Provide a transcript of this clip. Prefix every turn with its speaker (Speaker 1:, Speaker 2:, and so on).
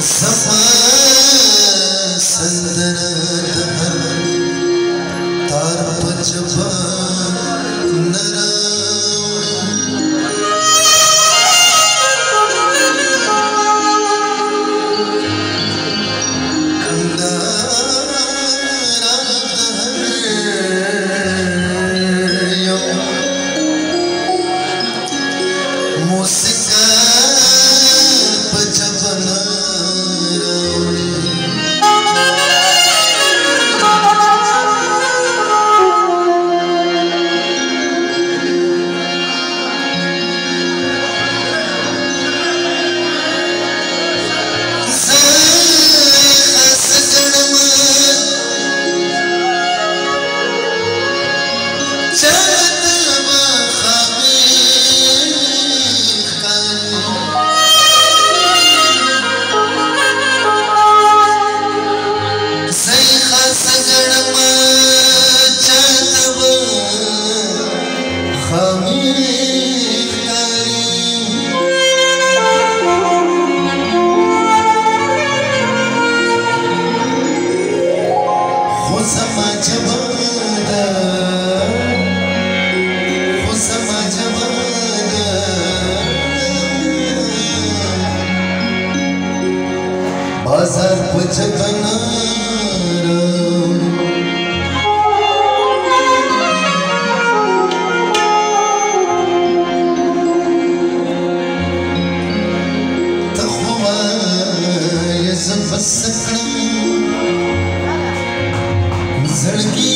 Speaker 1: Samba Samaj Zergi